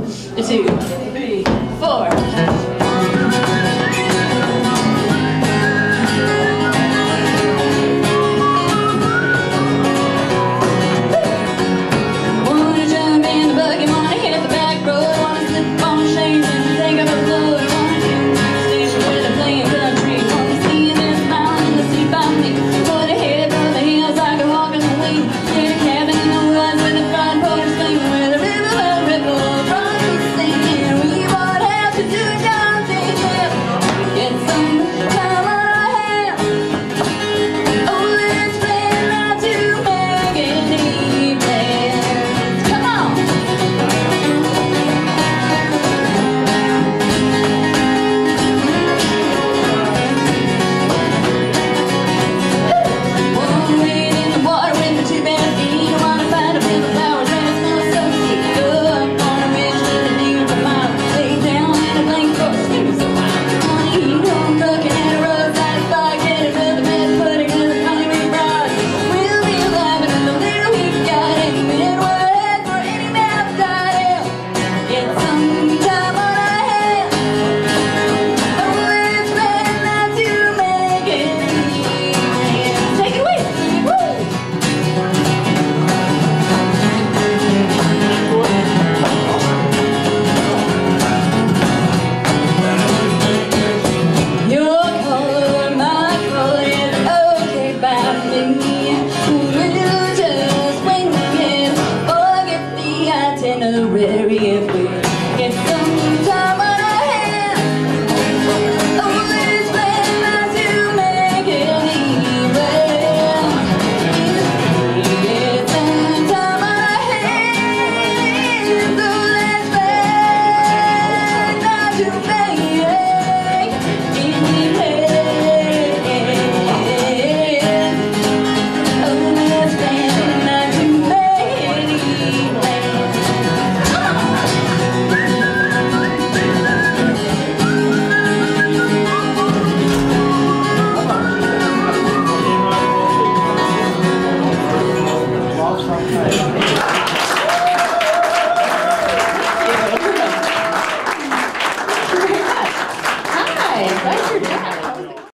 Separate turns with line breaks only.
Two, three, four.